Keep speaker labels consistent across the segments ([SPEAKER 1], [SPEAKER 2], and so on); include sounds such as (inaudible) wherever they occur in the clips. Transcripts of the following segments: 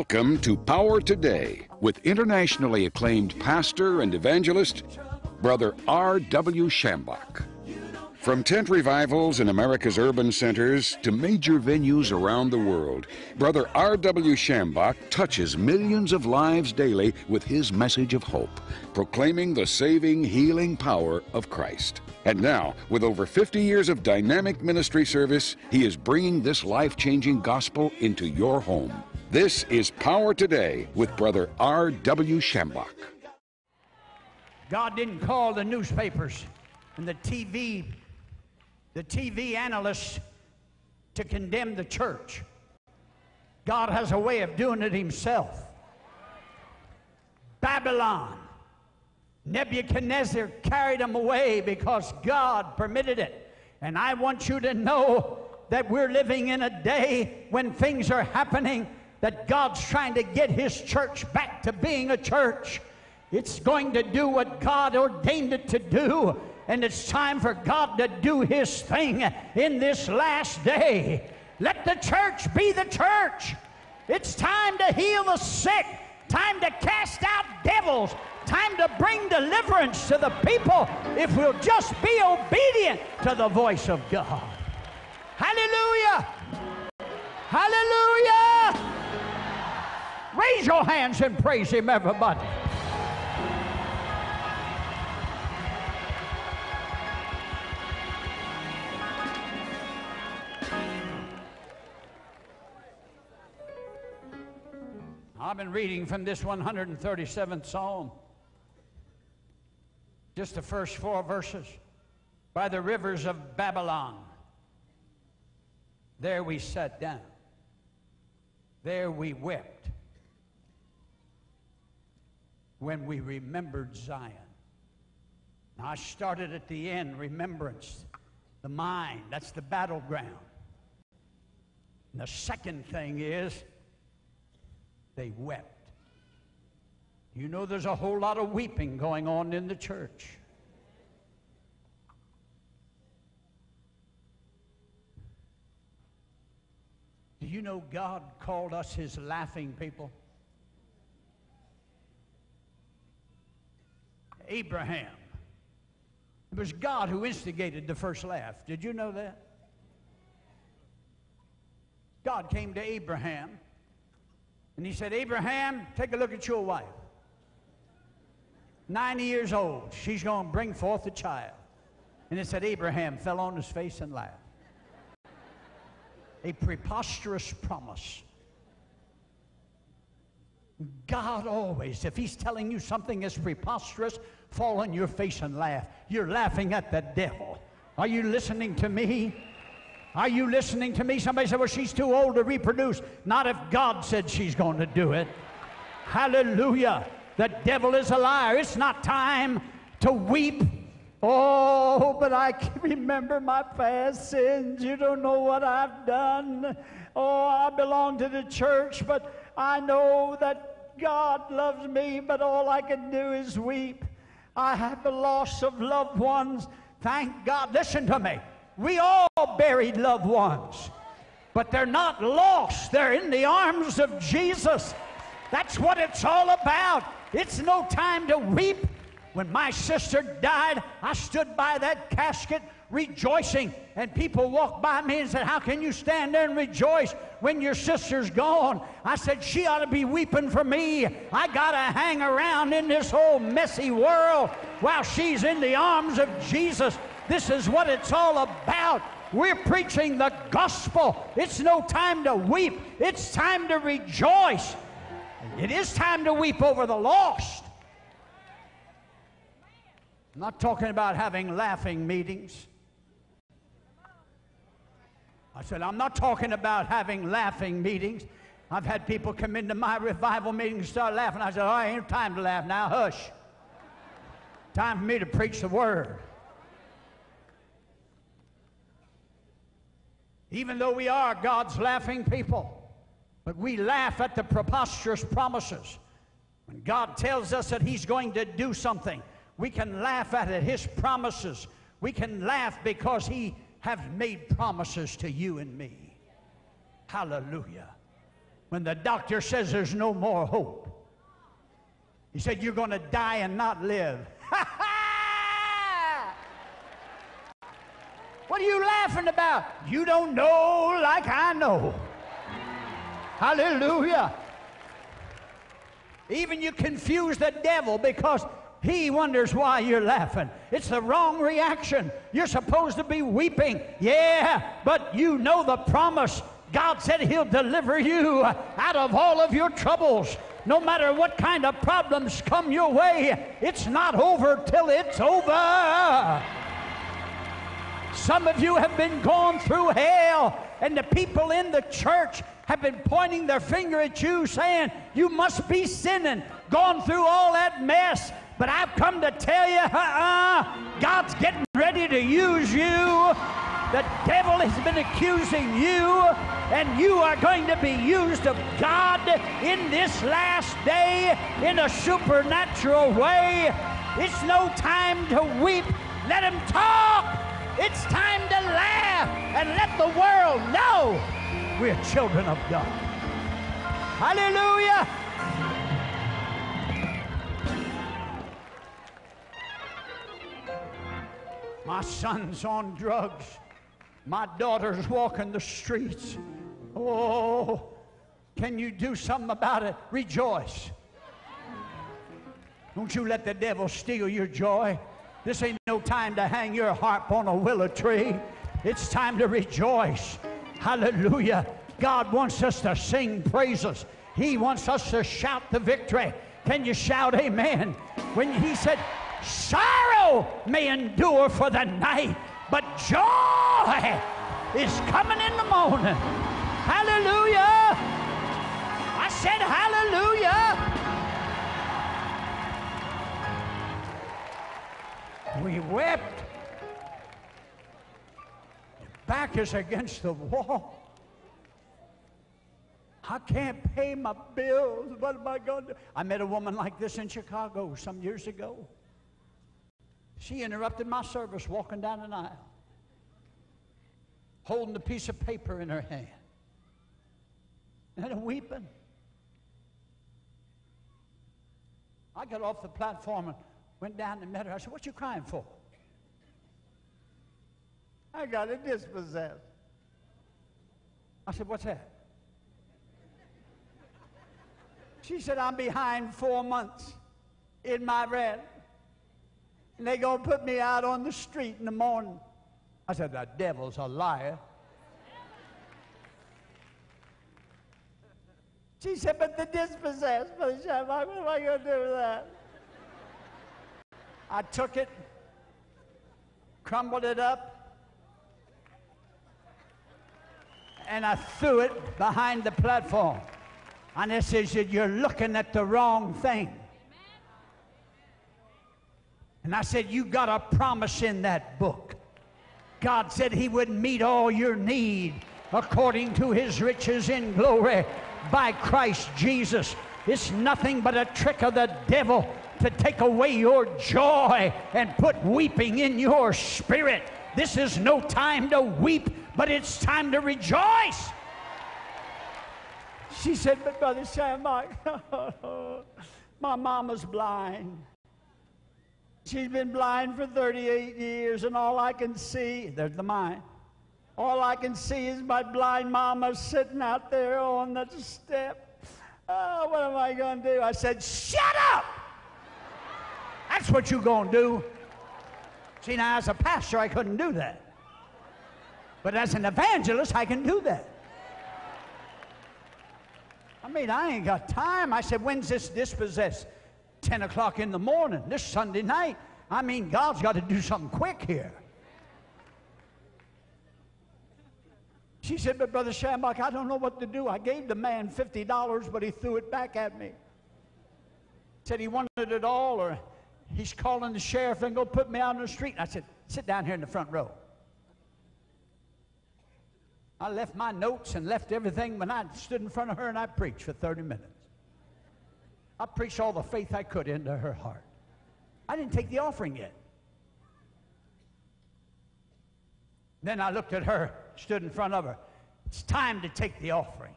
[SPEAKER 1] Welcome to Power Today with internationally acclaimed pastor and evangelist, Brother R.W. Schambach. From tent revivals in America's urban centers to major venues around the world, Brother R.W. Schambach touches millions of lives daily with his message of hope, proclaiming the saving, healing power of Christ. And now, with over 50 years of dynamic ministry service, he is bringing this life changing gospel into your home. This is Power Today with Brother R.W. Schambach.
[SPEAKER 2] God didn't call the newspapers and the TV, the TV analysts to condemn the church. God has a way of doing it himself. Babylon, Nebuchadnezzar carried them away because God permitted it. And I want you to know that we're living in a day when things are happening that God's trying to get His church back to being a church. It's going to do what God ordained it to do, and it's time for God to do His thing in this last day. Let the church be the church. It's time to heal the sick, time to cast out devils, time to bring deliverance to the people if we'll just be obedient to the voice of God. Hallelujah! Hallelujah! Raise your hands and praise Him, everybody. I've been reading from this 137th Psalm. Just the first four verses. By the rivers of Babylon, there we sat down. There we wept when we remembered Zion. Now, I started at the end, remembrance, the mind, that's the battleground. And the second thing is, they wept. You know, there's a whole lot of weeping going on in the church. Do you know God called us his laughing people? Abraham. It was God who instigated the first laugh. Did you know that? God came to Abraham and he said, Abraham, take a look at your wife. 90 years old. She's going to bring forth a child. And it said, Abraham fell on his face and laughed. A preposterous promise. God always, if He's telling you something is preposterous, fall on your face and laugh. You're laughing at the devil. Are you listening to me? Are you listening to me? Somebody said, Well, she's too old to reproduce. Not if God said she's going to do it. Hallelujah. The devil is a liar. It's not time to weep. Oh, but I can (laughs) remember my past sins. You don't know what I've done. Oh, I belong to the church, but I know that God loves me, but all I can do is weep. I have the loss of loved ones. Thank God. Listen to me. We all buried loved ones, but they're not lost. They're in the arms of Jesus. That's what it's all about. It's no time to weep. When my sister died, I stood by that casket rejoicing. And people walked by me and said, How can you stand there and rejoice when your sister's gone? I said, She ought to be weeping for me. I got to hang around in this whole messy world while she's in the arms of Jesus. This is what it's all about. We're preaching the gospel. It's no time to weep, it's time to rejoice. It is time to weep over the lost. I'm not talking about having laughing meetings. I said, I'm not talking about having laughing meetings. I've had people come into my revival meeting and start laughing. I said, Oh, ain't time to laugh now. Hush. Time for me to preach the word. Even though we are God's laughing people, but we laugh at the preposterous promises. When God tells us that He's going to do something, we can laugh at it, His promises. We can laugh because He has made promises to you and me. Hallelujah. when the doctor says there's no more hope. He said, You're going to die and not live. (laughs) what are you laughing about? You don't know like I know. Hallelujah. Even you confuse the devil because he wonders why you're laughing. It's the wrong reaction. You're supposed to be weeping. Yeah, but you know the promise. God said He'll deliver you out of all of your troubles. No matter what kind of problems come your way, it's not over till it's over. Some of you have been going through hell, and the people in the church have been pointing their finger at you, saying, You must be sinning, gone through all that mess. But I've come to tell you, uh-uh, God's getting ready to use you. The devil has been accusing you, and you are going to be used of God in this last day in a supernatural way. It's no time to weep. Let him talk. It's time to laugh and let the world know we're children of God. Hallelujah. My son's on drugs. My daughter's walking the streets. Oh, can you do something about it? Rejoice. Don't you let the devil steal your joy. This ain't no time to hang your harp on a willow tree. It's time to rejoice. Hallelujah. God wants us to sing praises. He wants us to shout the victory. Can you shout amen? When he said, sorrow may endure for the night, but joy is coming in the morning. Hallelujah. I said, Hallelujah. We wept. Back is against the wall. I can't pay my bills. What am I going to do? I met a woman like this in Chicago some years ago. She interrupted my service walking down an aisle, holding a piece of paper in her hand and weeping. I got off the platform and went down and met her. I said, What are you crying for? I got a dispossessed. I said, What's that? She said, I'm behind four months in my rent and they're going to put me out on the street in the morning. I said, The devil's a liar. She said, But the dispossessed, Brother Schambach, what am I going to do with that? I took it, crumbled it up, and I threw it behind the platform. And I said, You're looking at the wrong thing. And I said, You got a promise in that book. God said He would meet all your need according to His riches in glory by Christ Jesus. It's nothing but a trick of the devil to take away your joy and put weeping in your spirit. This is no time to weep, but it's time to rejoice. She said, But Brother Sam, my, (laughs) my mama's blind. She's been blind for 38 years, and all I can see, there's the mind. All I can see is my blind mama sitting out there on the step. Oh, what am I going to do? I said, Shut up! That's what you're going to do. See, now, as a pastor, I couldn't do that. But as an evangelist, I can do that. I mean, I ain't got time. I said, When's this dispossessed? 10 o'clock in the morning, this Sunday night. I mean, God's got to do something quick here. She said, But Brother Schambach, I don't know what to do. I gave the man $50, but he threw it back at me. Said he wanted it all, or he's calling the sheriff and go put me out on the street. I said, Sit down here in the front row. I left my notes and left everything when I stood in front of her and I preached for 30 minutes. I preached all the faith I could into her heart. I didn't take the offering yet. Then I looked at her, stood in front of her. It's time to take the offering.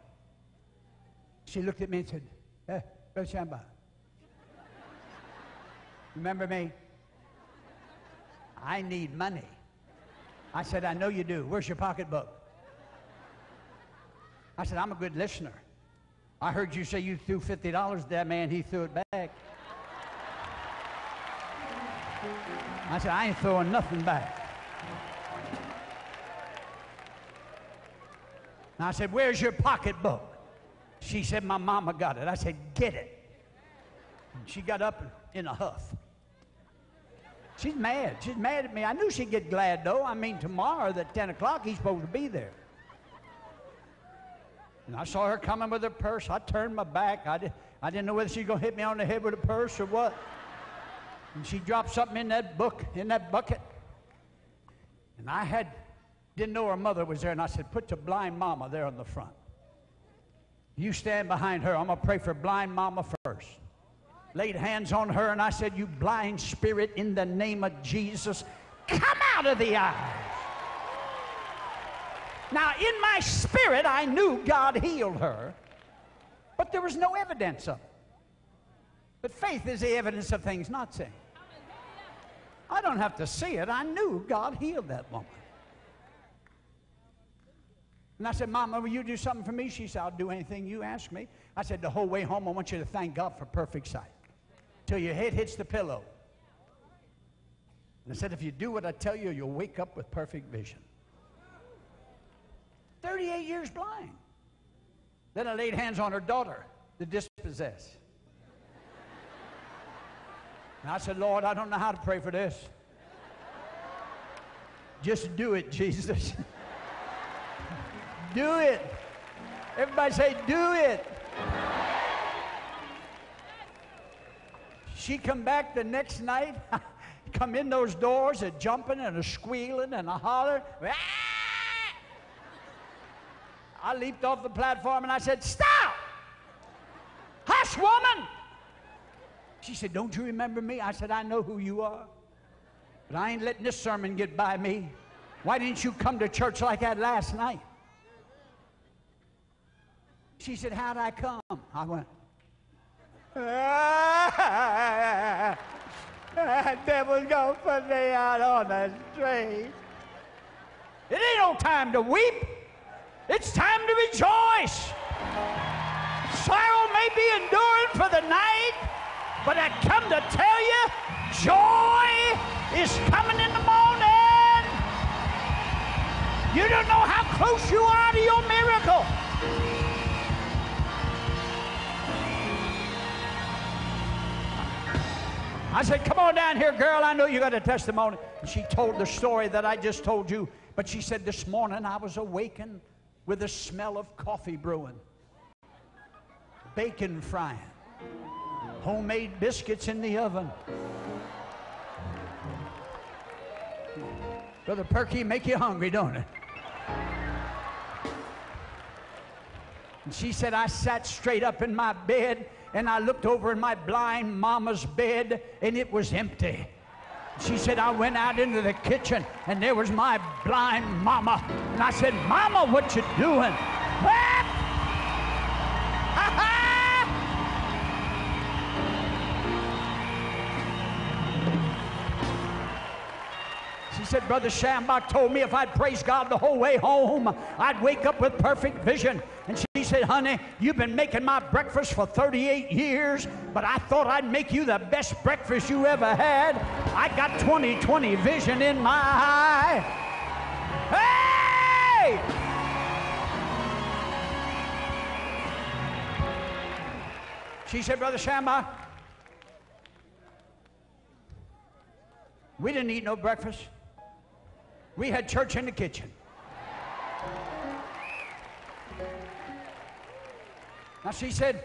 [SPEAKER 2] She looked at me and said, eh, Brother Shamba, remember me? I need money. I said, I know you do. Where's your pocketbook? I said, I'm a good listener. I heard you say you threw $50 at that man, he threw it back. I said, I ain't throwing nothing back. And I said, Where's your pocketbook? She said, My mama got it. I said, Get it. And she got up in a huff. She's mad. She's mad at me. I knew she'd get glad, though. I mean, tomorrow at 10 o'clock, he's supposed to be there. And I saw her coming with her purse. I turned my back. I, did, I didn't know whether she was going to hit me on the head with a purse or what. And she dropped something in that book, in that bucket. And I had, didn't know her mother was there. And I said, put your blind mama there on the front. You stand behind her. I'm going to pray for blind mama first laid hands on her, and I said, You blind spirit, in the name of Jesus, come out of the eyes. Now, in my spirit, I knew God healed her, but there was no evidence of it. But faith is the evidence of things not seen. I don't have to see it. I knew God healed that woman. And I said, Mama, will you do something for me? She said, I'll do anything you ask me. I said, the whole way home, I want you to thank God for perfect sight till your head hits the pillow. And I said, if you do what I tell you, you'll wake up with perfect vision. 38 years blind. Then I laid hands on her daughter, the dispossessed. And I said, Lord, I don't know how to pray for this. Just do it, Jesus. (laughs) do it. Everybody say, do it. She come back the next night, (laughs) come in those doors, a jumping and a squealing and a holler. I leaped off the platform and I said, Stop! Hush, woman! She said, Don't you remember me? I said, I know who you are. But I ain't letting this sermon get by me. Why didn't you come to church like that last night? She said, How'd I come? I went, ah, that devil's gonna put me out on the street. It ain't no time to weep. It's time to rejoice. Sorrow may be enduring for the night, but I come to tell you, joy is coming in the morning. You don't know how close you are to your miracle. I said, Come on down here, girl. I know you got a testimony. She told the story that I just told you. But she said, This morning I was awakened with the smell of coffee brewing, bacon frying, homemade biscuits in the oven. Brother Perky, make you hungry, don't it? And she said, I sat straight up in my bed and I looked over in my blind mama's bed and it was empty. She said, I went out into the kitchen and there was my blind mama. And I said, Mama, what you doing? (laughs) She said, Brother Schambach told me if I'd praise God the whole way home, I'd wake up with perfect vision. And she said, Honey, you've been making my breakfast for 38 years, but I thought I'd make you the best breakfast you ever had. I got 20 20 vision in my eye. Hey! She said, Brother Shamba, we didn't eat no breakfast. We had church in the kitchen. Now she said,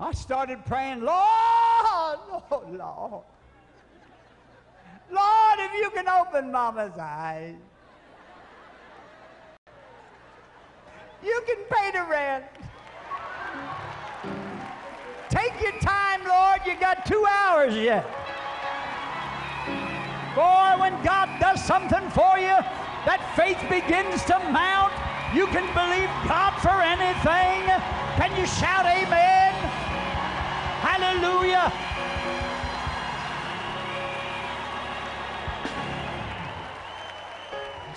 [SPEAKER 2] I started praying, Lord, oh Lord. Lord, if you can open Mama's eyes. You can pay the rent. Take your time, Lord. You got two hours yet. Boy, when God does something for you, that faith begins to mount You can believe God for anything. Can you shout amen? Hallelujah.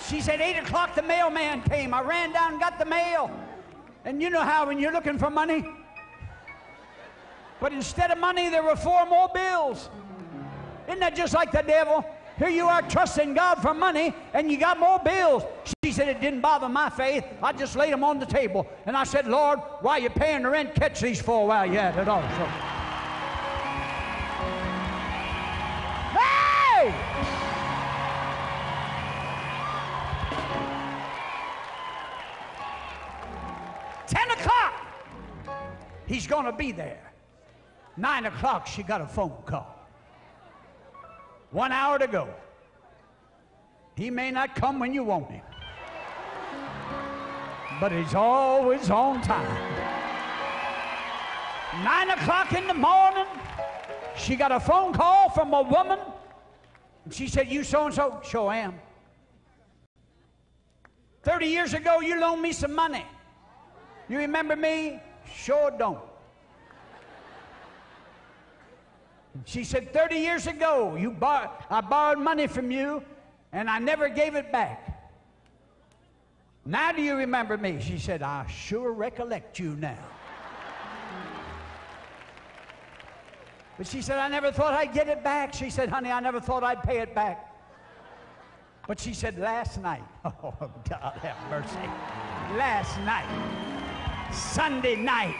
[SPEAKER 2] She said, 8 o'clock, the mailman came. I ran down and got the mail. And you know how when you're looking for money, but instead of money, there were four more bills. Isn't that just like the devil? Here you are trusting God for money, and you got more bills. She said, It didn't bother my faith. I just laid them on the table. And I said, Lord, while you're paying the rent, catch these four while you're at it also. Hey! Ten o'clock, he's going to be there. Nine o'clock, she got a phone call. One hour to go. He may not come when you want him, but he's always on time. Nine o'clock in the morning, she got a phone call from a woman. And she said, You so and so? Sure am. 30 years ago, you loaned me some money. You remember me? Sure don't. She said, 30 years ago, you bar- I borrowed money from you and I never gave it back. Now do you remember me? She said, I sure recollect you now. But she said, I never thought I'd get it back. She said, honey, I never thought I'd pay it back. But she said, last night, (laughs) oh, God have mercy. Last night, Sunday night,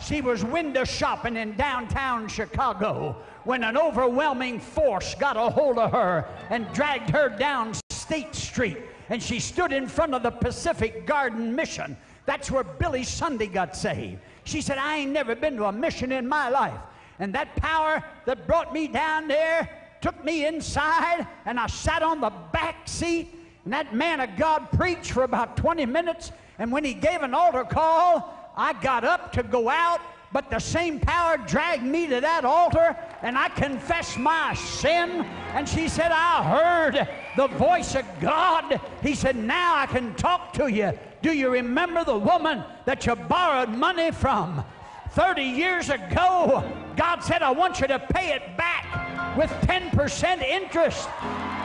[SPEAKER 2] she was window shopping in downtown Chicago when an overwhelming force got a hold of her and dragged her down State Street. And she stood in front of the Pacific Garden Mission. That's where Billy Sunday got saved. She said, I ain't never been to a mission in my life. And that power that brought me down there took me inside, and I sat on the back seat. And that man of God preached for about 20 minutes. And when he gave an altar call, I got up to go out, but the same power dragged me to that altar, and I confessed my sin. And she said, I heard the voice of God. He said, Now I can talk to you. Do you remember the woman that you borrowed money from? 30 years ago, God said, I want you to pay it back with 10% interest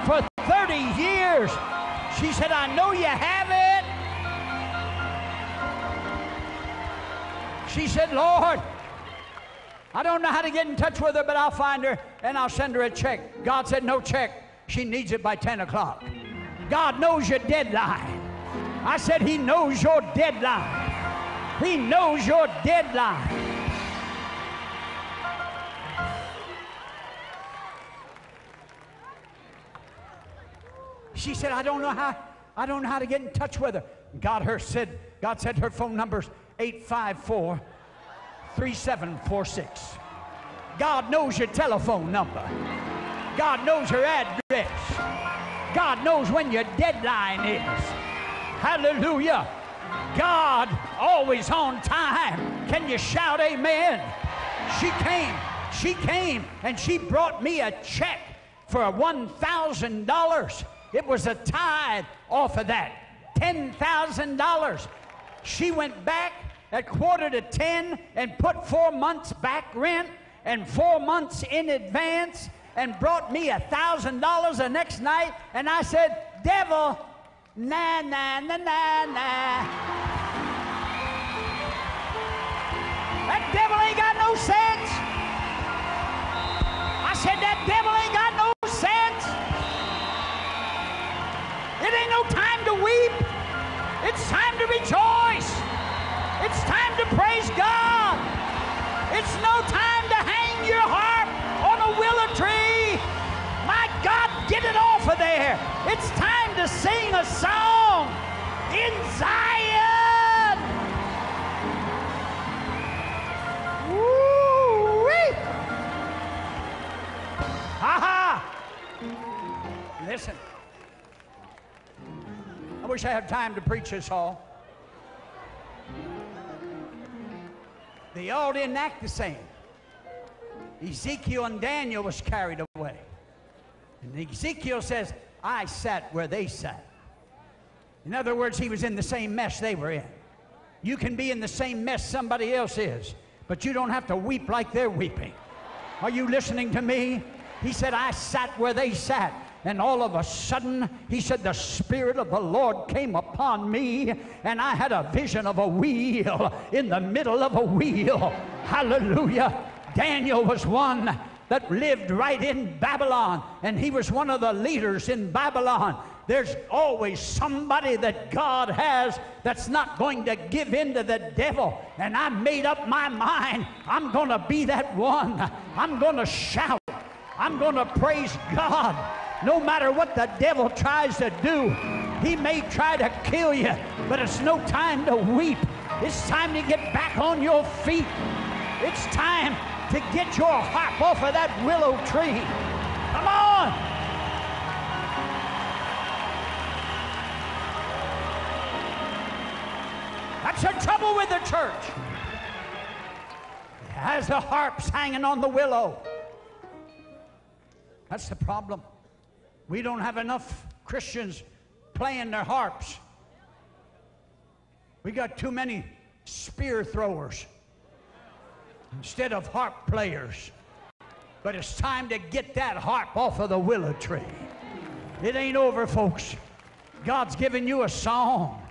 [SPEAKER 2] for 30 years. She said, I know you have it. She said, Lord, I don't know how to get in touch with her, but I'll find her and I'll send her a check. God said, No check. She needs it by 10 o'clock. God knows your deadline. I said, He knows your deadline. He knows your deadline. She said, I don't know how, I don't know how to get in touch with her. God her said, God said her phone number's 854 3746. God knows your telephone number. God knows your address. God knows when your deadline is. Hallelujah. God always on time. Can you shout amen? She came. She came and she brought me a check for $1,000. It was a tithe off of that. $10,000. She went back at quarter to 10 and put four months back rent and four months in advance and brought me a thousand dollars the next night and I said, devil, nah, nah, nah, nah, nah. That devil ain't got no sense. I said, that devil ain't got no sense. It ain't no time to weep. It's time to rejoice. It's time to praise God. It's no time to hang your harp on a willow tree. My God, get it off of there. It's time to sing a song in Zion. Woo-wee. Ha ha. Listen. I wish I had time to preach this all. They all didn't act the same. Ezekiel and Daniel was carried away. And Ezekiel says, I sat where they sat. In other words, he was in the same mess they were in. You can be in the same mess somebody else is, but you don't have to weep like they're weeping. Are you listening to me? He said, I sat where they sat. And all of a sudden, he said, the Spirit of the Lord came upon me, and I had a vision of a wheel in the middle of a wheel. Hallelujah. Daniel was one that lived right in Babylon, and he was one of the leaders in Babylon. There's always somebody that God has that's not going to give in to the devil. And I made up my mind I'm going to be that one. I'm going to shout. I'm going to praise God. No matter what the devil tries to do, he may try to kill you, but it's no time to weep. It's time to get back on your feet. It's time to get your harp off of that willow tree. Come on. That's the trouble with the church. Has the harps hanging on the willow. That's the problem. We don't have enough Christians playing their harps. We got too many spear throwers instead of harp players. But it's time to get that harp off of the willow tree. It ain't over, folks. God's given you a song.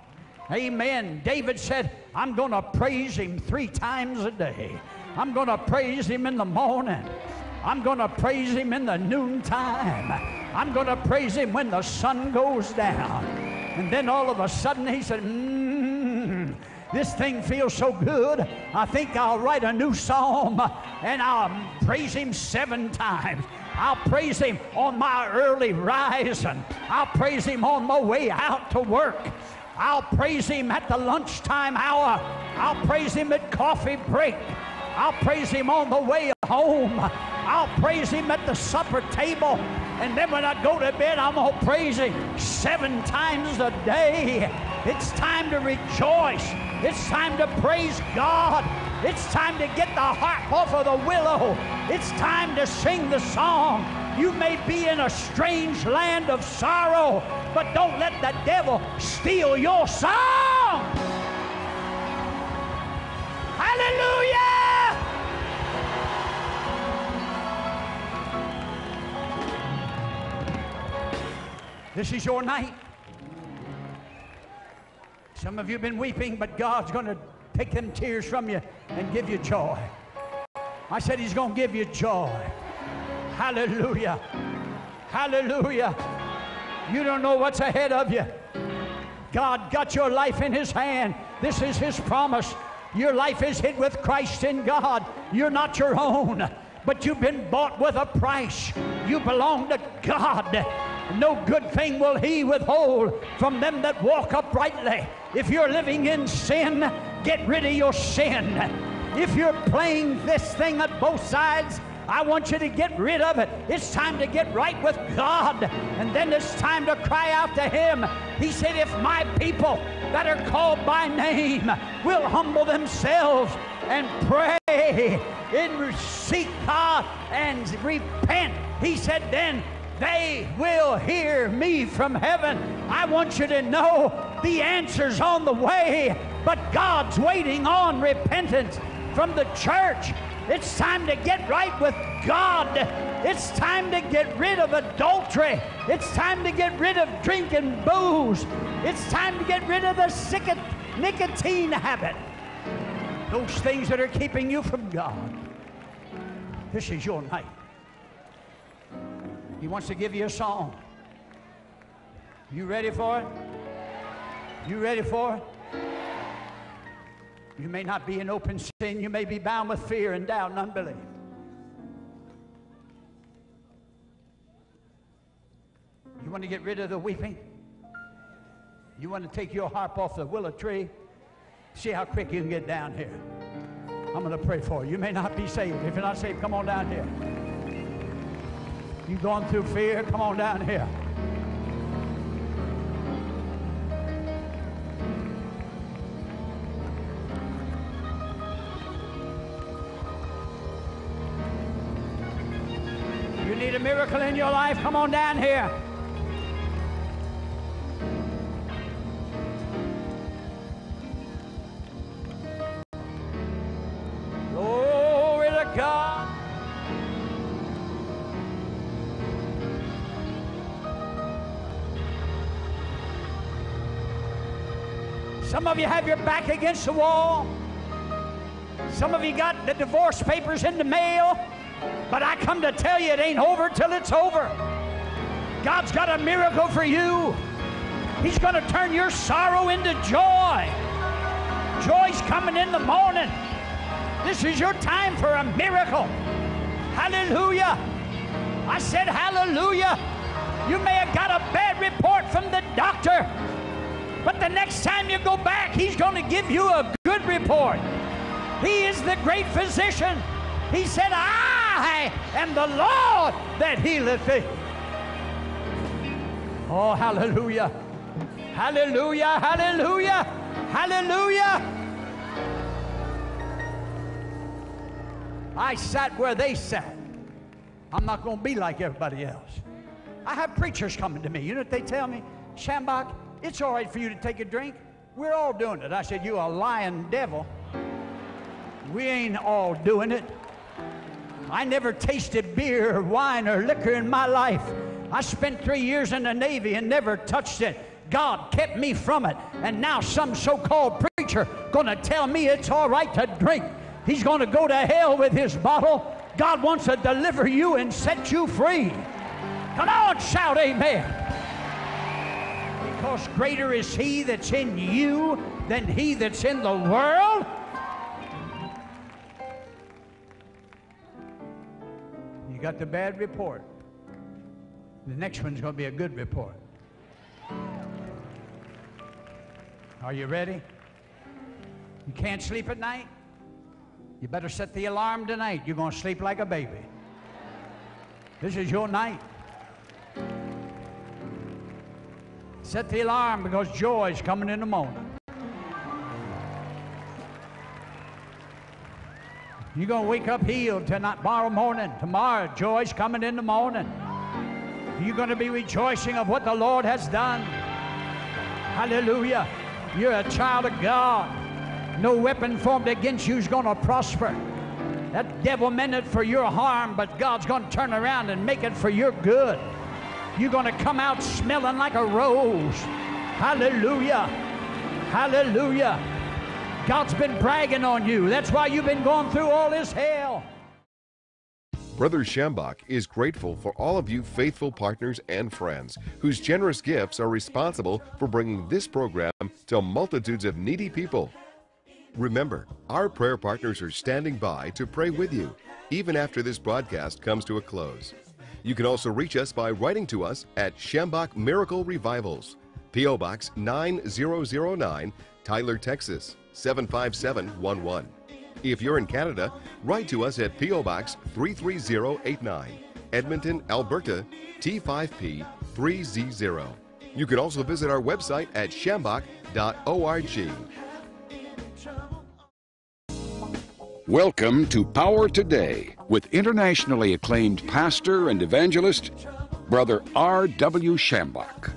[SPEAKER 2] Amen. David said, I'm going to praise him three times a day. I'm going to praise him in the morning. I'm going to praise him in the noontime. I'm going to praise him when the sun goes down. And then all of a sudden he said, mm, this thing feels so good. I think I'll write a new psalm and I'll praise him seven times. I'll praise him on my early rising. I'll praise him on my way out to work. I'll praise him at the lunchtime hour. I'll praise him at coffee break. I'll praise him on the way home. I'll praise him at the supper table. And then when I go to bed, I'm going to praise him seven times a day. It's time to rejoice. It's time to praise God. It's time to get the harp off of the willow. It's time to sing the song. You may be in a strange land of sorrow, but don't let the devil steal your song. Hallelujah! This is your night. Some of you have been weeping, but God's going to take them tears from you and give you joy. I said He's going to give you joy. Hallelujah. Hallelujah. You don't know what's ahead of you. God got your life in His hand. This is His promise. Your life is hid with Christ in God. You're not your own, but you've been bought with a price. You belong to God. No good thing will He withhold from them that walk uprightly. If you're living in sin, get rid of your sin. If you're playing this thing at both sides, I want you to get rid of it. It's time to get right with God. And then it's time to cry out to Him. He said, If my people that are called by name will humble themselves and pray and seek God and repent, He said, then they will hear me from heaven. I want you to know the answer's on the way, but God's waiting on repentance from the church. It's time to get right with God. It's time to get rid of adultery. It's time to get rid of drinking booze. It's time to get rid of the nicotine habit. Those things that are keeping you from God. This is your night. He wants to give you a song. You ready for it? You ready for it? You may not be in open sin. You may be bound with fear and doubt and unbelief. You want to get rid of the weeping? You want to take your harp off the willow tree? See how quick you can get down here. I'm going to pray for you. You may not be saved. If you're not saved, come on down here. You've gone through fear, come on down here. You need a miracle in your life, come on down here. Some of you have your back against the wall. Some of you got the divorce papers in the mail. But I come to tell you it ain't over till it's over. God's got a miracle for you. He's going to turn your sorrow into joy. Joy's coming in the morning. This is your time for a miracle. Hallelujah. I said, Hallelujah. You may have got a bad report from the doctor, but the next time you go back, he's going to give you a good report. He is the great physician. He said, I am the Lord that healeth thee. Oh, hallelujah. Hallelujah, hallelujah, hallelujah. I sat where they sat. I'm not going to be like everybody else. I have preachers coming to me. You know what they tell me? Schambach, it's all right for you to take a drink. We're all doing it. I said, You a lying devil. We ain't all doing it. I never tasted beer or wine or liquor in my life. I spent three years in the Navy and never touched it. God kept me from it. And now some so-called preacher gonna tell me it's all right to drink. He's gonna go to hell with his bottle. God wants to deliver you and set you free. Come on, shout amen. Because greater is he that's in you than he that's in the world. You got the bad report. The next one's going to be a good report. Are you ready? You can't sleep at night? You better set the alarm tonight. You're going to sleep like a baby. This is your night. Set the alarm because joy is coming in the morning. You're going to wake up healed tonight, tomorrow morning. Tomorrow, joy's coming in the morning. You're going to be rejoicing of what the Lord has done. Hallelujah. You're a child of God. No weapon formed against you is going to prosper. That devil meant it for your harm, but God's going to turn around and make it for your good. You're going to come out smelling like a rose. Hallelujah. Hallelujah. God's been bragging on you. That's why you've been going through all this hell.
[SPEAKER 3] Brother Schambach is grateful for all of you faithful partners and friends whose generous gifts are responsible for bringing this program to multitudes of needy people. Remember, our prayer partners are standing by to pray with you, even after this broadcast comes to a close. You can also reach us by writing to us at Schambach Miracle Revivals, P.O. Box 9009, Tyler, Texas 75711. If you're in Canada, write to us at P.O. Box 33089, Edmonton, Alberta, T5P 3Z0. You can also visit our website at schambach.org.
[SPEAKER 1] Welcome to Power Today with internationally acclaimed pastor and evangelist, Brother R.W. Schambach.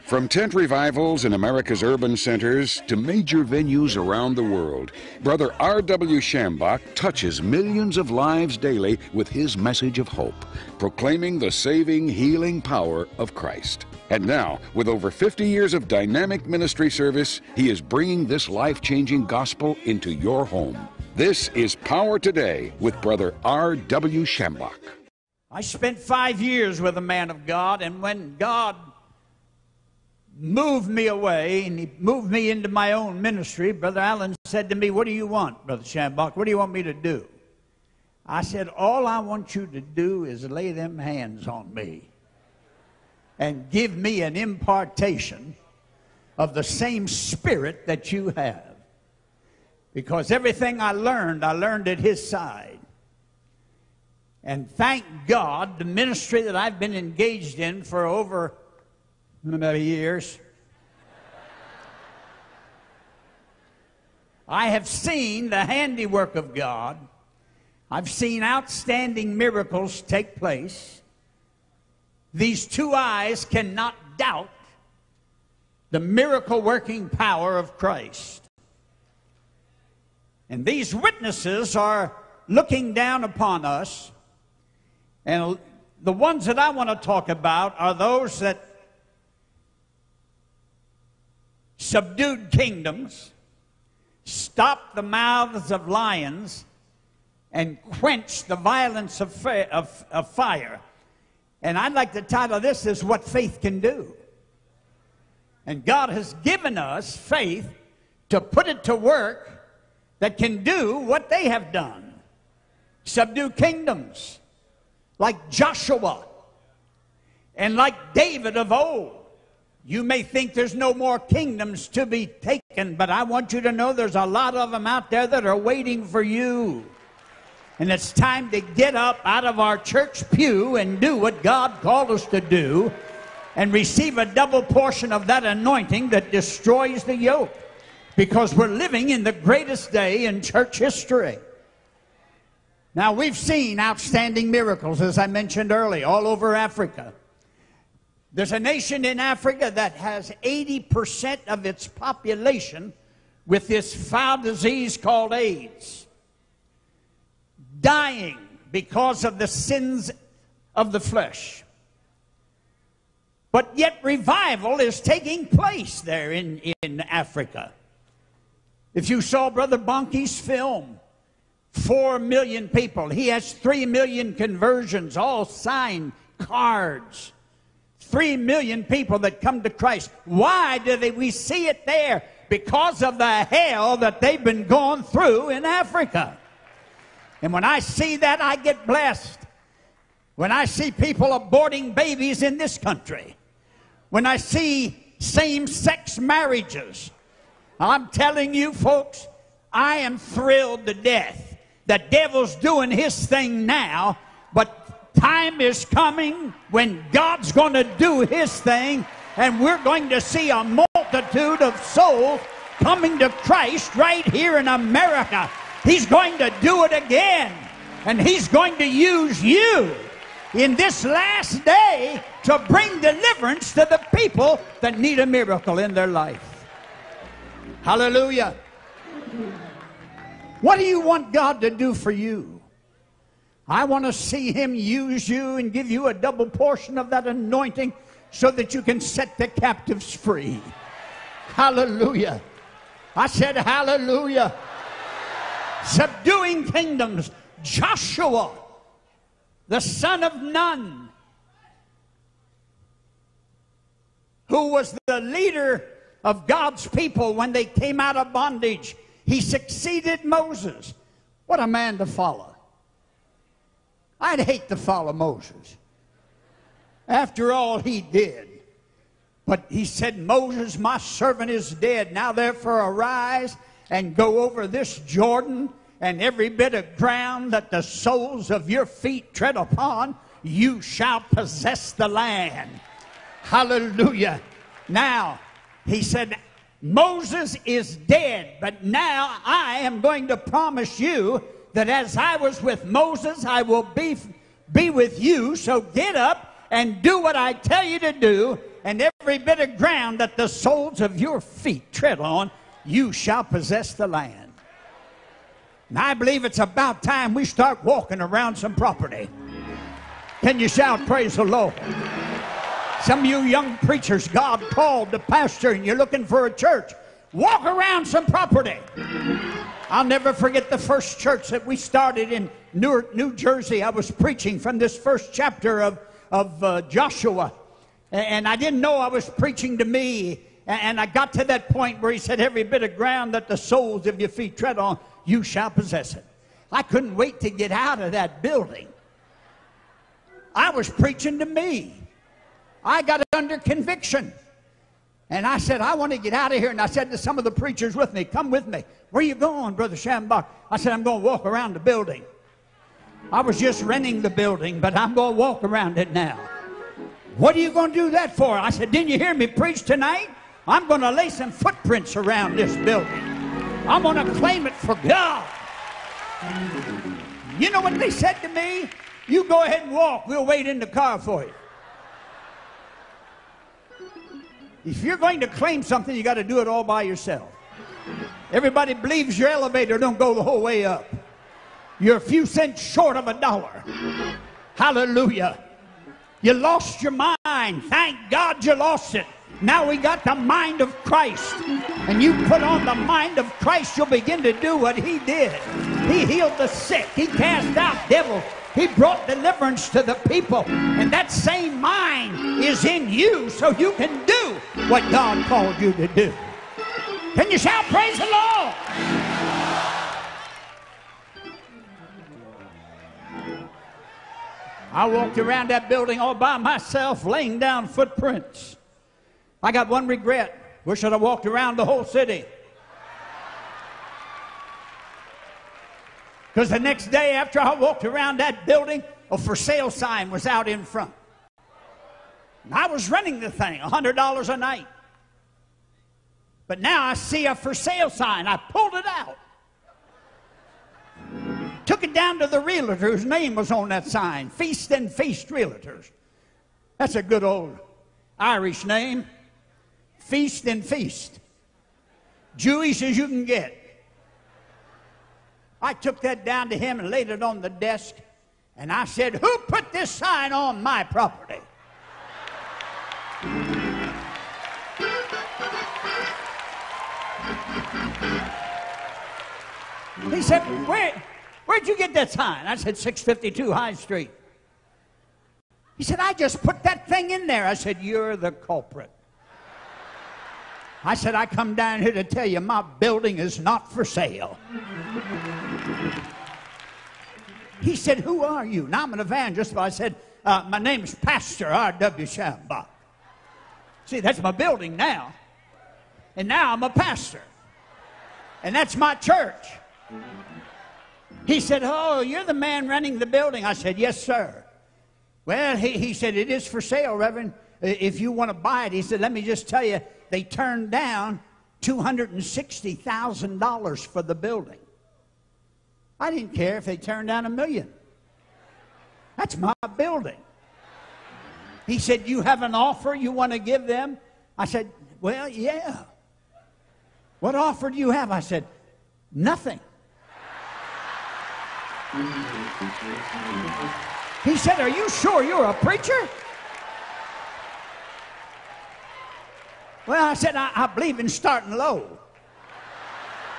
[SPEAKER 1] From tent revivals in America's urban centers to major venues around the world, Brother R.W. Schambach touches millions of lives daily with his message of hope, proclaiming the saving, healing power of Christ. And now, with over 50 years of dynamic ministry service, he is bringing this life changing gospel into your home. This is Power Today with Brother R.W. Schambach.
[SPEAKER 2] I spent five years with a man of God, and when God moved me away and he moved me into my own ministry, Brother Allen said to me, What do you want, Brother Schambach? What do you want me to do? I said, All I want you to do is lay them hands on me and give me an impartation of the same spirit that you have. Because everything I learned, I learned at his side. And thank God, the ministry that I've been engaged in for over many years, I have seen the handiwork of God. I've seen outstanding miracles take place. These two eyes cannot doubt the miracle working power of Christ. And these witnesses are looking down upon us. And the ones that I want to talk about are those that subdued kingdoms, stopped the mouths of lions, and quenched the violence of, of, of fire. And I'd like to title this as What Faith Can Do. And God has given us faith to put it to work that can do what they have done subdue kingdoms like Joshua and like David of old. You may think there's no more kingdoms to be taken, but I want you to know there's a lot of them out there that are waiting for you. And it's time to get up out of our church pew and do what God called us to do and receive a double portion of that anointing that destroys the yoke because we're living in the greatest day in church history. Now, we've seen outstanding miracles, as I mentioned earlier, all over Africa. There's a nation in Africa that has 80% of its population with this foul disease called AIDS, dying because of the sins of the flesh. But yet, revival is taking place there in, in Africa. If you saw Brother Bonnke's film, four million people, he has three million conversions, all signed cards. Three million people that come to Christ. Why do they, we see it there? Because of the hell that they've been going through in Africa. And when I see that, I get blessed. When I see people aborting babies in this country, when I see same sex marriages, I'm telling you, folks, I am thrilled to death. The devil's doing his thing now, but time is coming when God's going to do his thing, and we're going to see a multitude of souls coming to Christ right here in America. He's going to do it again, and he's going to use you in this last day to bring deliverance to the people that need a miracle in their life. Hallelujah. What do you want God to do for you? I want to see Him use you and give you a double portion of that anointing so that you can set the captives free. Hallelujah. I said, Hallelujah. Subduing kingdoms. Joshua, the son of Nun, who was the leader of God's people when they came out of bondage. He succeeded Moses. What a man to follow. I'd hate to follow Moses. After all he did. But he said, Moses, my servant is dead. Now therefore arise and go over this Jordan, and every bit of ground that the soles of your feet tread upon, you shall possess the land. Hallelujah. Now, he said, Moses is dead, but now I am going to promise you that as I was with Moses, I will be, be with you. So get up and do what I tell you to do, and every bit of ground that the soles of your feet tread on, you shall possess the land. And I believe it's about time we start walking around some property. Can you shout, Praise the Lord? Some of you young preachers, God called to pastor, and you're looking for a church. Walk around some property. I'll never forget the first church that we started in Newark, New Jersey. I was preaching from this first chapter of, of uh, Joshua, and I didn't know I was preaching to me. And I got to that point where he said, Every bit of ground that the soles of your feet tread on, you shall possess it. I couldn't wait to get out of that building. I was preaching to me. I got it under conviction. And I said, I want to get out of here. And I said to some of the preachers with me, Come with me. Where are you going, Brother Schambach? I said, I'm going to walk around the building. I was just renting the building, but I'm going to walk around it now. What are you going to do that for? I said, Didn't you hear me preach tonight? I'm going to lay some footprints around this building. I'm going to claim it for God. You know what they said to me? You go ahead and walk. We'll wait in the car for you. If you're going to claim something, you got to do it all by yourself. Everybody believes your elevator don't go the whole way up. You're a few cents short of a dollar. Hallelujah. You lost your mind. Thank God you lost it. Now we got the mind of Christ. And you put on the mind of Christ, you'll begin to do what he did. He healed the sick, he cast out devils, he brought deliverance to the people. And that same mind is in you so you can do what God called you to do. Can you shout, Praise the Lord? I walked around that building all by myself, laying down footprints. I got one regret. Wish I'd have walked around the whole city. Because the next day after I walked around that building, a for sale sign was out in front. And I was renting the thing, $100 a night. But now I see a for sale sign. I pulled it out. Took it down to the realtor whose name was on that sign Feast and Feast Realtors. That's a good old Irish name. Feast and Feast. Jewish as you can get. I took that down to him and laid it on the desk. And I said, Who put this sign on my property? He said, Where, Where'd you get that sign? I said, 652 High Street. He said, I just put that thing in there. I said, You're the culprit. I said, I come down here to tell you my building is not for sale. (laughs) He said, Who are you? Now I'm an evangelist, but I said, uh, My is Pastor R.W. Schambach. See, that's my building now. And now I'm a pastor. And that's my church. He said, Oh, you're the man running the building. I said, Yes, sir. Well, he, he said, It is for sale, Reverend. If you want to buy it, he said, Let me just tell you, they turned down $260,000 for the building. I didn't care if they turned down a million. That's my building. He said, You have an offer you want to give them? I said, Well, yeah. What offer do you have? I said, Nothing. He said, Are you sure you're a preacher? Well, I said, I, I believe in starting low.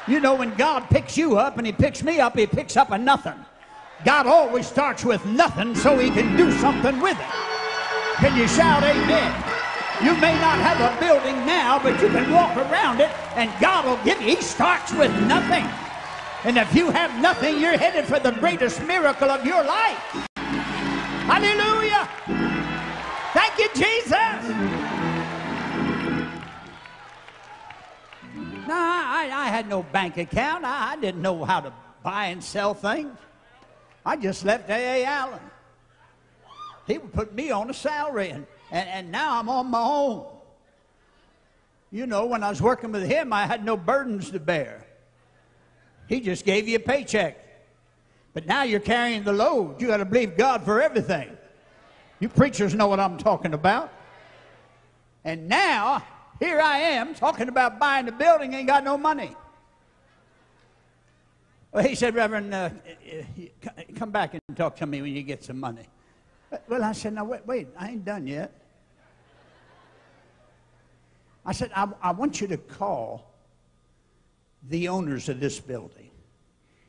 [SPEAKER 2] You know, when God picks you up and He picks me up, He picks up a nothing. God always starts with nothing so He can do something with it. Can you shout amen? You may not have a building now, but you can walk around it and God will give you. He starts with nothing. And if you have nothing, you're headed for the greatest miracle of your life. Hallelujah. Thank you, Jesus. No, I, I had no bank account. I, I didn't know how to buy and sell things. I just left A.A. Allen. He would put me on a salary, and, and, and now I'm on my own. You know, when I was working with him, I had no burdens to bear. He just gave you a paycheck. But now you're carrying the load. You got to believe God for everything. You preachers know what I'm talking about. And now here I am talking about buying a building, ain't got no money. Well, he said, Reverend, uh, come back and talk to me when you get some money. Well, I said, now wait, wait, I ain't done yet. I said, I, I want you to call the owners of this building.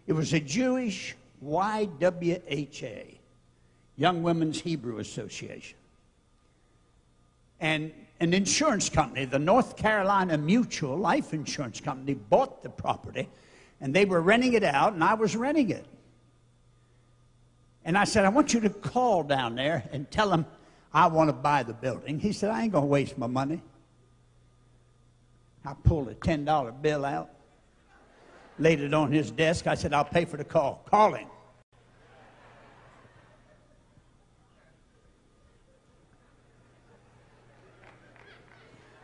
[SPEAKER 2] It was a Jewish YWHA, Young Women's Hebrew Association. And an insurance company, the North Carolina Mutual Life Insurance Company, bought the property and they were renting it out, and I was renting it. And I said, I want you to call down there and tell them I want to buy the building. He said, I ain't going to waste my money. I pulled a $10 bill out, laid it on his desk. I said, I'll pay for the call. Call him.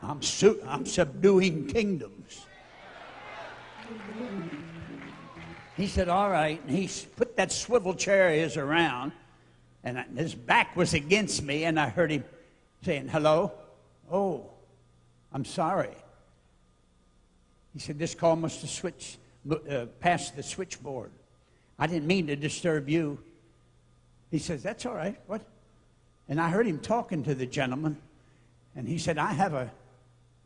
[SPEAKER 2] I'm, su- I'm subduing kingdoms. He said, All right. And he put that swivel chair his around, and his back was against me, and I heard him saying, Hello? Oh, I'm sorry. He said, This call must have switched, uh, passed the switchboard. I didn't mean to disturb you. He says, That's all right. What? And I heard him talking to the gentleman, and he said, I have a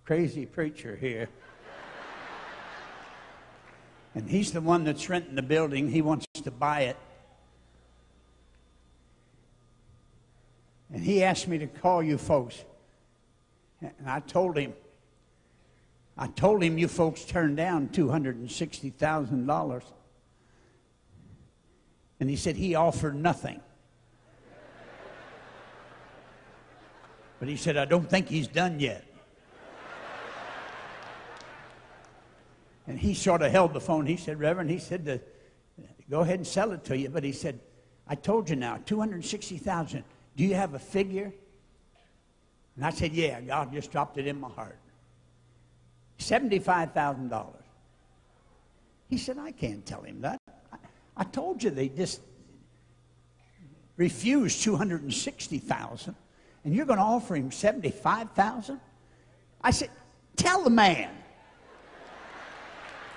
[SPEAKER 2] crazy preacher here. And he's the one that's renting the building. He wants to buy it. And he asked me to call you folks. And I told him, I told him you folks turned down $260,000. And he said he offered nothing. But he said, I don't think he's done yet. And he sort of held the phone. He said, Reverend, he said, to, go ahead and sell it to you. But he said, I told you now, 260000 Do you have a figure? And I said, Yeah, God just dropped it in my heart. $75,000. He said, I can't tell him that. I, I told you they just refused 260,000 and you're going to offer him 75,000? I said, tell the man.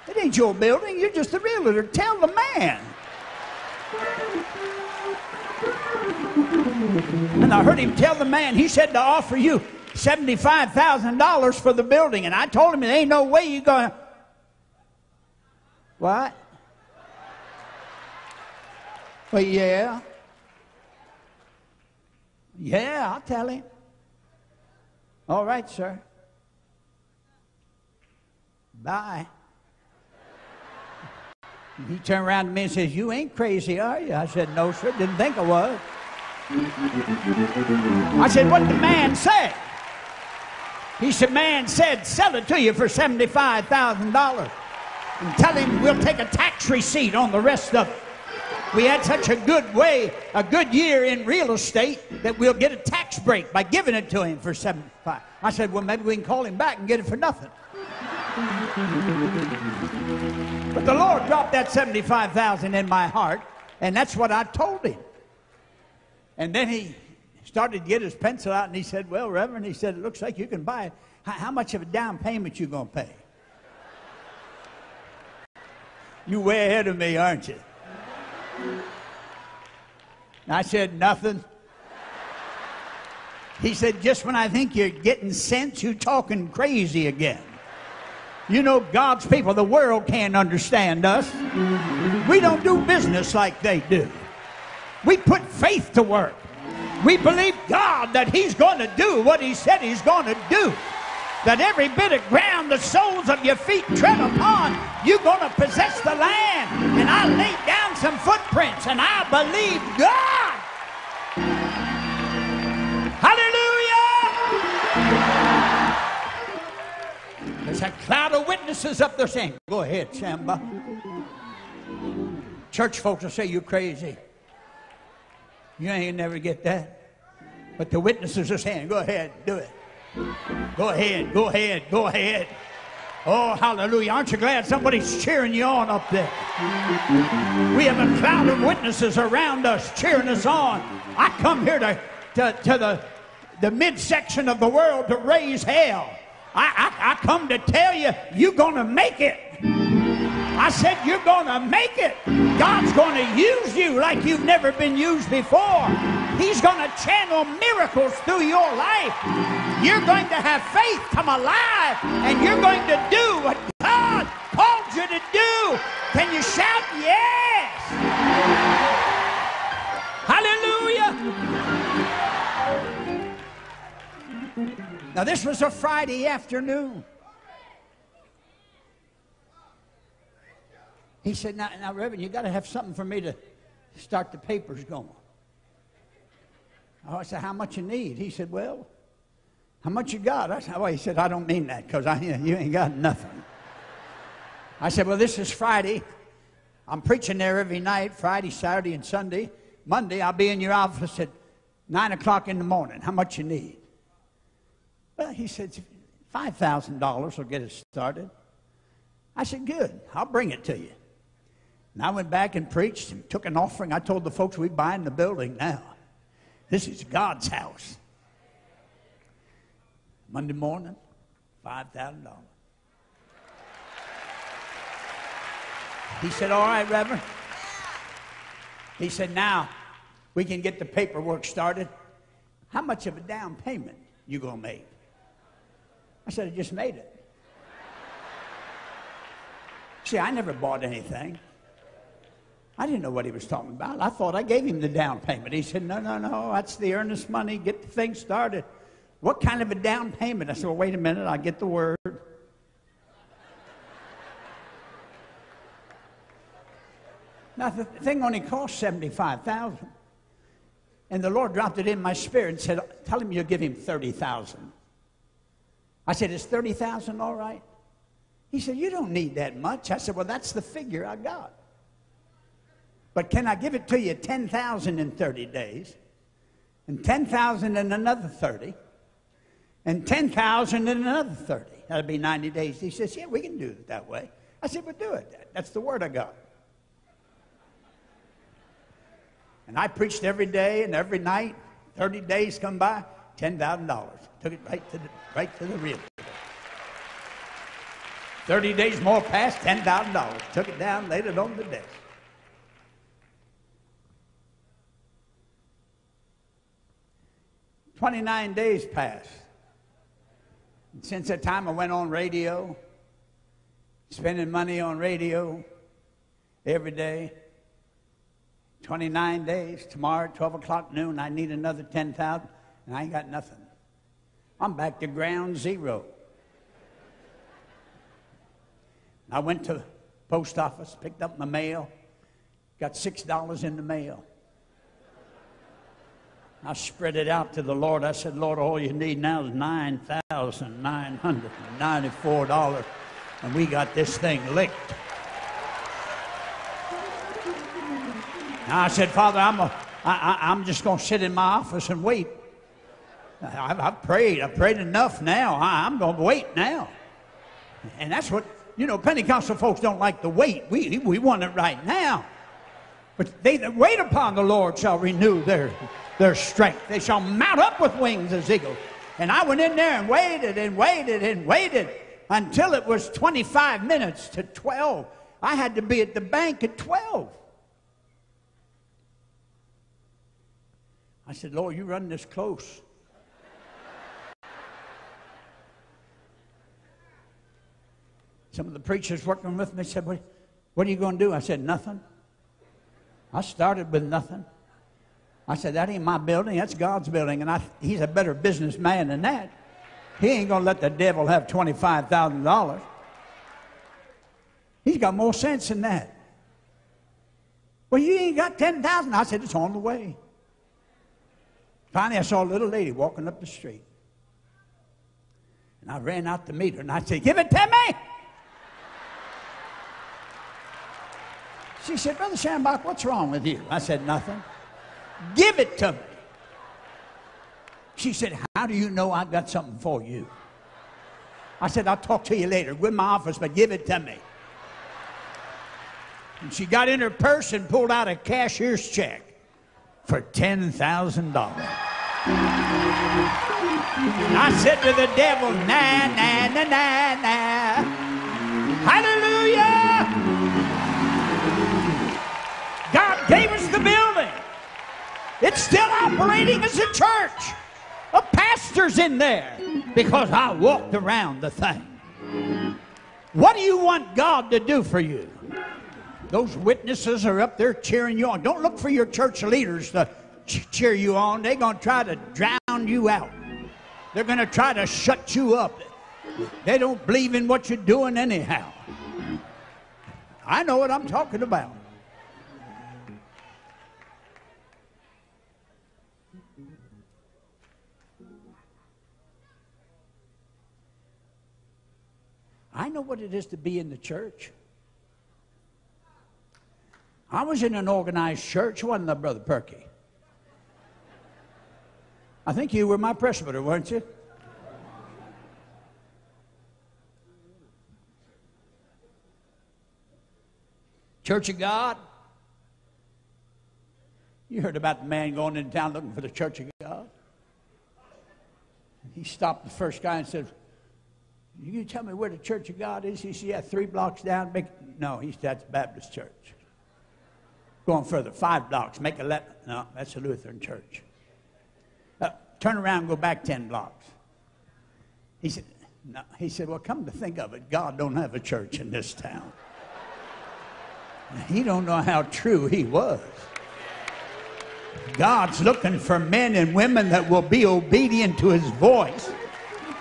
[SPEAKER 2] It ain't your building. You're just the realtor. Tell the man. And I heard him tell the man, he said to offer you $75,000 for the building. And I told him, there ain't no way you're going to. What? Well, yeah. Yeah, I'll tell him. All right, sir. Bye. He turned around to me and says, You ain't crazy, are you? I said, No, sir. Didn't think I was. I said, What the man say? He said, Man said, Sell it to you for $75,000. And tell him we'll take a tax receipt on the rest of it. We had such a good way, a good year in real estate that we'll get a tax break by giving it to him for 75. I said, Well, maybe we can call him back and get it for nothing. But the Lord dropped that 75,000 in my heart, and that's what I told him. And then he started to get his pencil out, and he said, "Well, Reverend," he said, "it looks like you can buy it. How much of a down payment you gonna pay?" You way ahead of me, aren't you? I said, Nothing. He said, Just when I think you're getting sense, you're talking crazy again. You know, God's people, the world can't understand us. We don't do business like they do. We put faith to work. We believe God that He's going to do what He said He's going to do that every bit of ground the soles of your feet tread upon, you're going to possess the land. And I laid down some footprints and I believe God. A cloud of witnesses up there saying, Go ahead, Schambach. Church folks will say you're crazy. You ain't never get that. But the witnesses are saying, Go ahead, do it. Go ahead, go ahead, go ahead. Oh, hallelujah. Aren't you glad somebody's cheering you on up there? We have a cloud of witnesses around us cheering us on. I come here to, to, to the, the midsection of the world to raise hell. I, I, I come to tell you, you're going to make it. I said, You're going to make it. God's going to use you like you've never been used before. He's going to channel miracles through your life. You're going to have faith come alive, and you're going to do what God called you to do. Can you shout yes? Now, this was a Friday afternoon. He said, now, now Reverend, you got to have something for me to start the papers going. Oh, I said, how much you need? He said, well, how much you got? I said, well, he said, I don't mean that because you ain't got nothing. I said, well, this is Friday. I'm preaching there every night, Friday, Saturday, and Sunday. Monday, I'll be in your office at 9 o'clock in the morning. How much you need? Well, he said, $5,000 will get us started. I said, good. I'll bring it to you. And I went back and preached and took an offering. I told the folks we buying the building now. This is God's house. Monday morning, $5,000. He said, All right, Reverend. He said, Now we can get the paperwork started. How much of a down payment you gonna make? I said, I just made it. See, I never bought anything. I didn't know what he was talking about. I thought I gave him the down payment. He said, No, no, no, that's the earnest money. Get the thing started. What kind of a down payment? I said, Well, wait a minute. I'll get the word. Now, the thing only cost 75000 And the Lord dropped it in my spirit and said, Tell him you'll give him 30000 I said, Is 30000 all right? He said, You don't need that much. I said, Well, that's the figure I got. But can I give it to you 10,000 in 30 days? And 10,000 in another 30? And 10,000 in another 30? That'll be 90 days. He says, Yeah, we can do it that way. I said, Well, do it. That's the word I got. And I preached every day and every night. 30 days come by, $10,000. Took it right to the, right to the real. 30 days more passed, $10,000. Took it down, laid it on the desk. Twenty-nine days passed. And since that time, I went on radio, spending money on radio every day. 29 days. Tomorrow 12 o'clock noon, I need another 10,000, and I ain't got nothing. I'm back to ground zero. I went to the post office, picked up my mail, got $6 in the mail. I spread it out to the Lord. I said, Lord, all you need now is $9,994, and we got this thing licked. Now I said, Father, I'm, a, I, I, I'm just going to sit in my office and wait. I've, I've prayed. I've prayed enough now. I, I'm going to wait now. And that's what, you know, Pentecostal folks don't like to wait. We, we want it right now. But they that wait upon the Lord shall renew their, their strength. They shall mount up with wings as eagles. And I went in there and waited and waited and waited until it was 25 minutes to 12. I had to be at the bank at 12. I said, Lord, you run this close. Some of the preachers working with me said, What, what are you going to do? I said, Nothing. I started with nothing. I said, That ain't my building, that's God's building. And I, he's a better businessman than that. He ain't going to let the devil have $25,000. He's got more sense than that. Well, you ain't got 10000 I said, It's on the way. Finally, I saw a little lady walking up the street. And I ran out to meet her and I said, Give it to me. She said, Brother Schambach, what's wrong with you? I said, Nothing. Give it to me. She said, How do you know I got something for you? I said, I'll talk to you later. Go in my office, but give it to me. And she got in her purse and pulled out a cashier's check for $10,000. I said to the devil, nah, nah, nah, nah, nah. Hallelujah! Gave us the building. It's still operating as a church. A pastor's in there because I walked around the thing. What do you want God to do for you? Those witnesses are up there cheering you on. Don't look for your church leaders to cheer you on. They're going to try to drown you out. They're going to try to shut you up. They don't believe in what you're doing anyhow. I know what I'm talking about. I know what it is to be in the church. I was in an organized church, wasn't I, Brother Perky? I think you were my presbyter, weren't you? Church of God. You heard about the man going into town looking for the Church of God. He stopped the first guy and said, You tell me where the Church of God is? He said, Yeah, three blocks down. Make... No, he said, That's Baptist Church. Going further, five blocks, make a left. No, that's a Lutheran church uh, turn around go back 10 blocks. He said, No, he said, Well, come to think of it, God don't have a church in this town. He don't know how true he was. God's looking for men and women that will be obedient to his voice,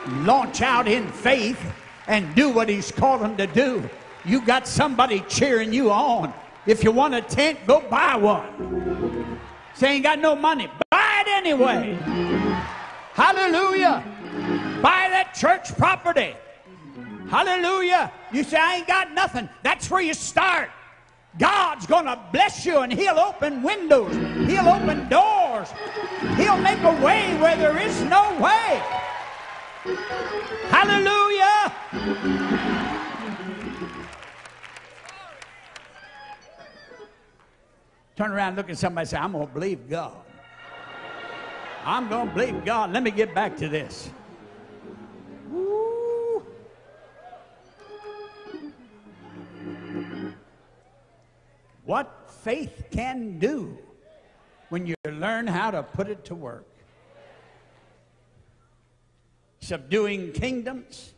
[SPEAKER 2] launch out in faith, and do what he's called them to do. You got somebody cheering you on. If you want a tent, go buy one. Say, ain't got no money, buy it anyway. Hallelujah. Buy that church property. Hallelujah. You say, I ain't got nothing. That's where you start. God's going to bless you and He'll open windows, He'll open doors, He'll make a way where there is no way. Hallelujah. Turn around, look at somebody and say, I'm going to believe God. I'm going to believe God. Let me get back to this. Woo. What faith can do when you learn how to put it to work. Subduing kingdoms.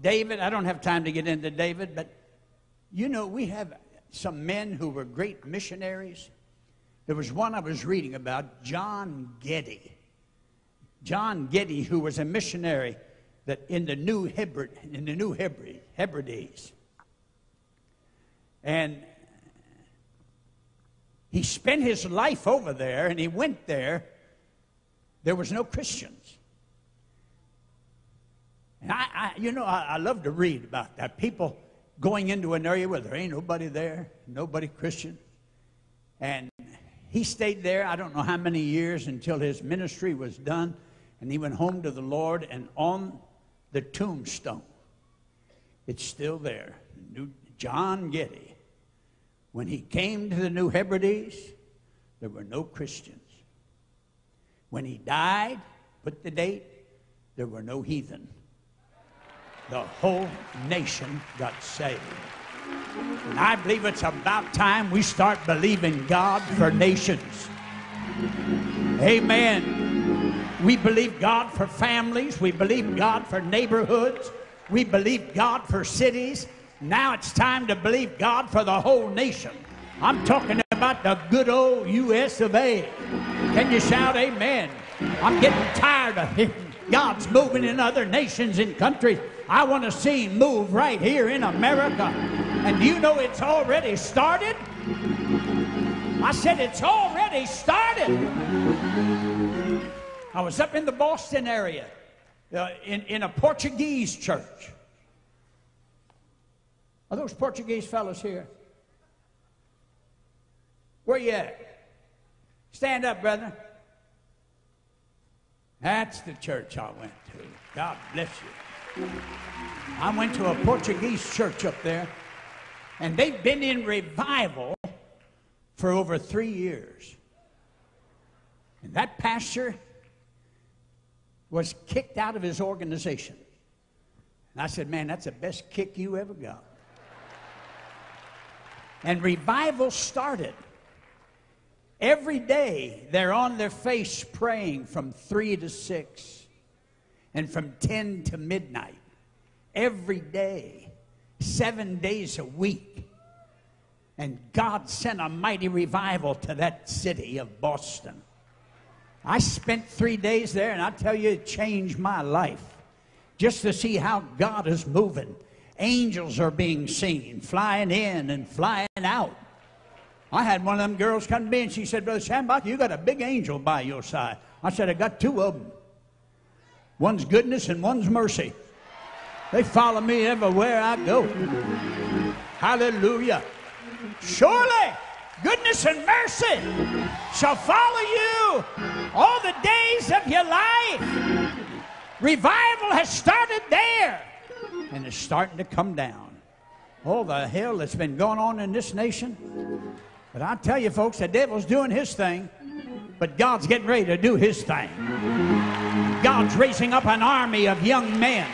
[SPEAKER 2] David, I don't have time to get into David, but you know, we have some men who were great missionaries. There was one I was reading about, John Geddie. John Geddie, who was a missionary that in the New Hebrew, in the New Hebrides. And he spent his life over there and he went there. There was no Christians. And I, I you know, I, I love to read about that. People going into an area where there ain't nobody there, nobody Christian. And he stayed there, I don't know how many years until his ministry was done. And he went home to the Lord, and on the tombstone, it's still there. John Geddie. When he came to the New Hebrides, there were no Christians. When he died, put the date, there were no heathen the whole nation got saved. And I believe it's about time we start believing God for nations. Amen. We believe God for families. We believe God for neighborhoods. We believe God for cities. Now it's time to believe God for the whole nation. I'm talking about the good old U.S. of A. Can you shout amen? I'm getting tired of it. God's moving in other nations and countries. I want to see him move right here in America. And you know it's already started? I said it's already started. I was up in the Boston area uh, in, in a Portuguese church. Are those Portuguese fellows here? Where you at? Stand up, brother. That's the church I went to. God bless you. I went to a Portuguese church up there, and they've been in revival for over three years. And that pastor was kicked out of his organization. And I said, Man, that's the best kick you ever got. And revival started. Every day they're on their face praying from 3 to 6 and from 10 to midnight. Every day, seven days a week. And God sent a mighty revival to that city of Boston. I spent three days there, and I tell you, it changed my life just to see how God is moving. Angels are being seen, flying in and flying out. I had one of them girls come to me and she said, Brother Schambach, you got a big angel by your side. I said, I got two of them. One's goodness and one's mercy. They follow me everywhere I go. Hallelujah. Surely goodness and mercy shall follow you all the days of your life. Revival has started there and it's starting to come down. All the hell that's been going on in this nation. But I tell you, folks, the devil's doing his thing, but God's getting ready to do his thing. God's raising up an army of young men.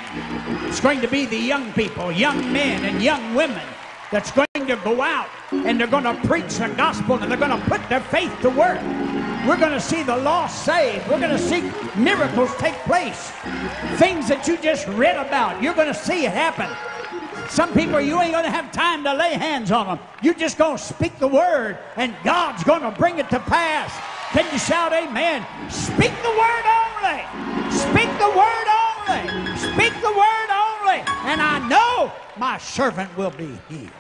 [SPEAKER 2] It's going to be the young people, young men, and young women that's going to go out and they're going to preach the gospel and they're going to put their faith to work. We're going to see the lost saved. We're going to see miracles take place. Things that you just read about, you're going to see it happen. Some people, you ain't going to have time to lay hands on them. You're just going to speak the word, and God's going to bring it to pass. Can you shout amen? Speak the word only. Speak the word only. Speak the word only. And I know my servant will be healed.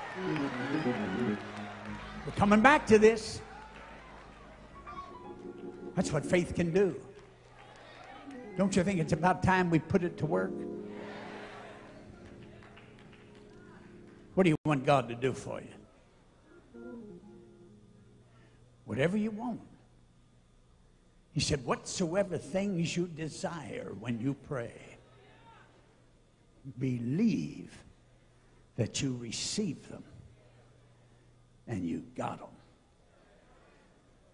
[SPEAKER 2] We're coming back to this. That's what faith can do. Don't you think it's about time we put it to work? What do you want God to do for you? Whatever you want. He said, Whatsoever things you desire when you pray, believe that you receive them and you got them.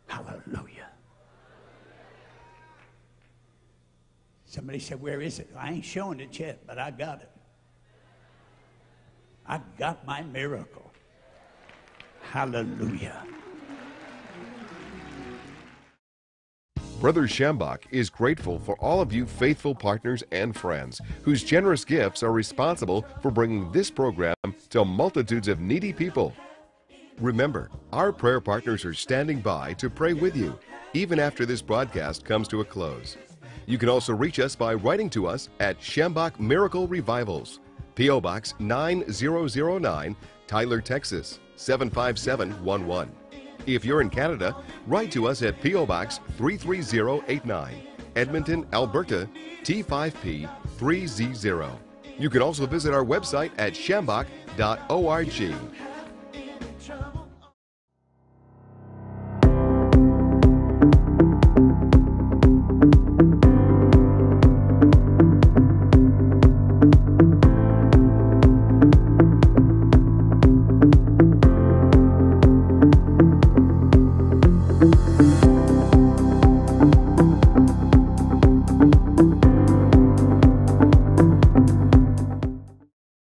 [SPEAKER 2] Hallelujah. Somebody said, Where is it? I ain't showing it yet, but I got it. I got my miracle. Hallelujah.
[SPEAKER 3] Brother Schambach is grateful for all of you faithful partners and friends whose generous gifts are responsible for bringing this program to multitudes of needy people. Remember, our prayer partners are standing by to pray with you, even after this broadcast comes to a close. You can also reach us by writing to us at Schambach Miracle Revivals, P.O. Box 9009, Tyler, Texas 75711. If you're in Canada, write to us at P.O. Box 33089, Edmonton, Alberta T5P 3Z0. You can also visit our website at schambach.org.